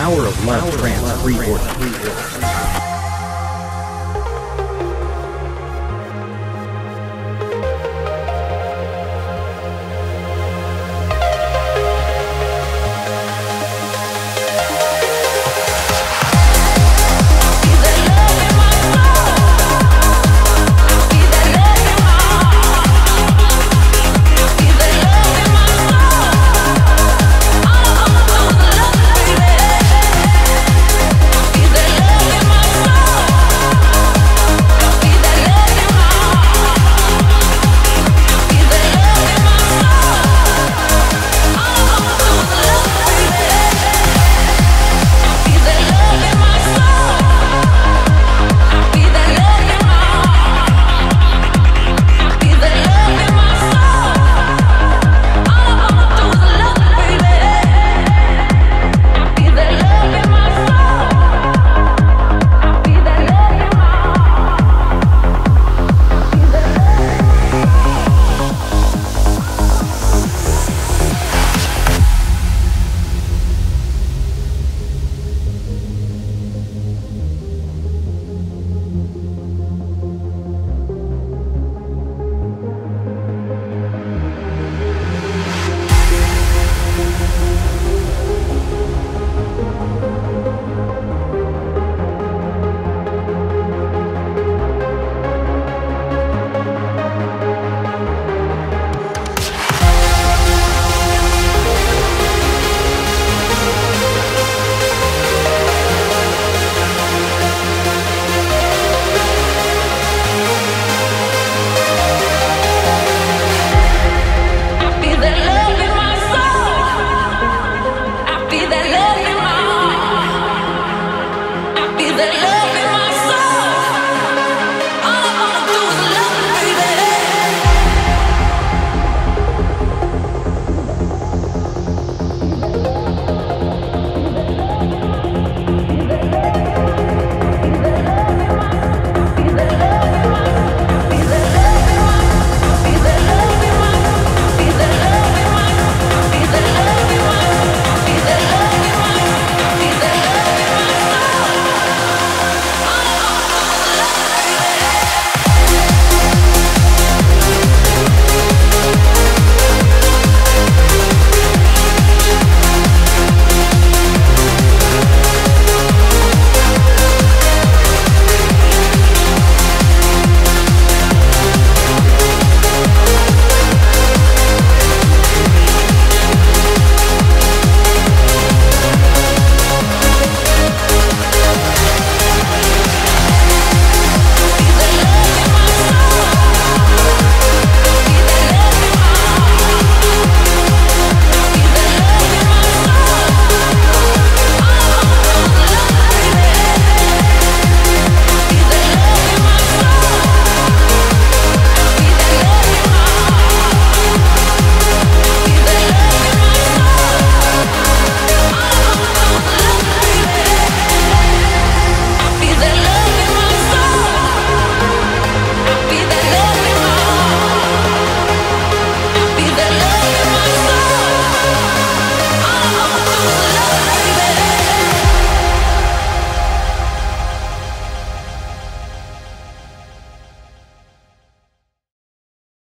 Power of Love trance Free Worship.